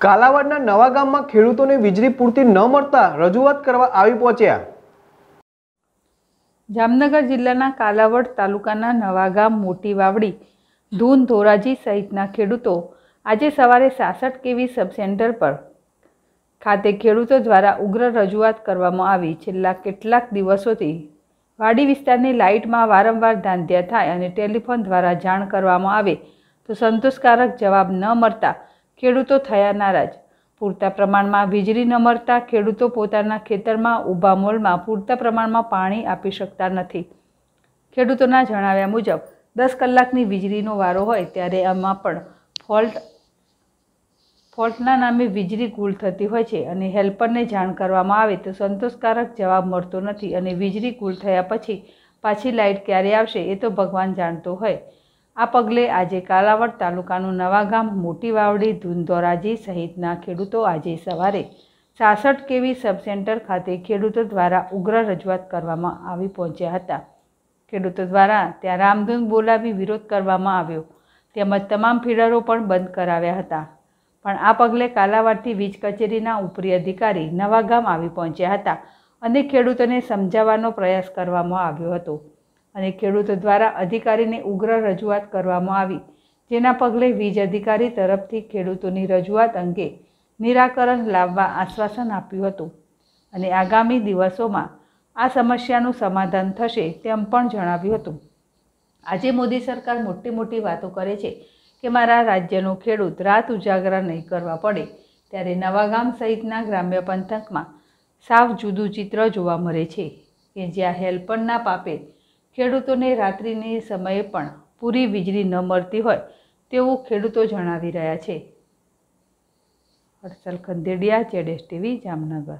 કાલાવાડના નવા ગામમાં ખેડૂતોને વીજળી પૂરતી ન મળતા રજૂઆત કરવા આવી પહોંચ્યા. જામનગર જિલ્લાના કાલાવડ તાલુકાના નવાગામ મોટી વાવડી, ધૂન ધોરાજી સહિતના ખેડૂતો આજે સવારે સાસઠ કેવી સબસેન્ટર પર ખાતે ખેડૂતો દ્વારા ઉગ્ર રજૂઆત કરવામાં આવી. છેલ્લા કેટલાક દિવસોથી વાડી વિસ્તારની લાઇટમાં વારંવાર ધાંધ્યા થાય અને ટેલિફોન દ્વારા જાણ કરવામાં આવે તો સંતોષકારક જવાબ ન મળતા ખેડૂતો થયા નારાજ. પૂરતા પ્રમાણમાં વીજળી ન મળતા ખેડૂતો પોતાના ખેતરમાં ઊભા મોલમાં પૂરતા પ્રમાણમાં પાણી આપી શકતા નથી. ખેડૂતોના જણાવ્યા મુજબ, દસ કલાકની વીજળીનો વારો હોય ત્યારે આમાં પણ ફોલ્ટ, ફોલ્ટના નામે વીજળી ગુલ થતી હોય છે અને હેલ્પરને જાણ કરવામાં આવે તો સંતોષકારક જવાબ મળતો નથી અને વીજળી ગુલ થયા પછી પાછી લાઇટ ક્યારે આવશે એ તો ભગવાન જાણતો હોય. આ પગલે આજે કાલાવડ તાલુકાનું નવાગામ મોટી વાવડી ધુંધોરાજી સહિતના ખેડૂતો આજે સવારે સાસઠ કેવી સબસેન્ટર ખાતે ખેડૂતો દ્વારા ઉગ્ર રજૂઆત કરવામાં આવી પહોંચ્યા હતા. ખેડૂતો દ્વારા ત્યાં રામધૂન બોલાવી વિરોધ કરવામાં આવ્યો. તેમજ તમામ ફીડરો પણ બંધ કરાવ્યા હતા. પણ આ પગલે કાલાવાડથી વીજ કચેરીના ઉપરી અધિકારી નવાગામ આવી પહોંચ્યા હતા અને ખેડૂતોને સમજાવવાનો પ્રયાસ કરવામાં આવ્યો હતો. અને ખેડૂતો દ્વારા અધિકારીને ઉગ્ર રજૂઆત કરવામાં આવી, જેના પગલે વીજ અધિકારી તરફથી ખેડૂતોની રજૂઆત અંગે નિરાકરણ લાવવા આશ્વાસન આપ્યું હતું. અને આગામી દિવસોમાં આ સમસ્યાનું સમાધાન થશે તેમ પણ જણાવ્યું હતું. આજે મોદી સરકાર મોટી મોટી વાતો કરે છે કે મારા રાજ્યનો ખેડૂત રાત ઉજાગરા નહીં કરવા પડે, ત્યારે નવાગામ સહિતના ગ્રામ્ય પંથકમાં સાવ જુદું ચિત્ર જોવા મળે છે કે જ્યાં હેલ્પરના પાપે ખેડૂતોને રાત્રિની સમયે પણ પૂરી વીજળી ન મળતી હોય તેવું ખેડૂતો જણાવી રહ્યા છે. હર્ષલ ખંદેડિયા જેડેસ ટીવી, જામનગર.